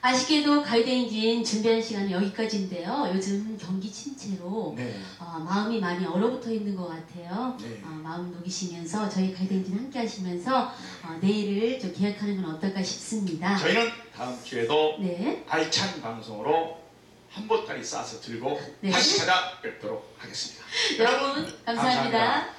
아쉽게도 가이드엔진 준비한 시간은 여기까지인데요. 요즘 경기 침체로 네. 어, 마음이 많이 얼어붙어 있는 것 같아요. 네. 어, 마음 녹이시면서 저희 가이드엔진 함께 하시면서 어, 내일을 좀 계획하는 건 어떨까 싶습니다. 저희는 다음 주에도 네. 알찬 방송으로 한 보따리 싸서 들고 네. 다시 찾아뵙도록 하겠습니다. 여러분 감사합니다. 감사합니다.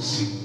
sim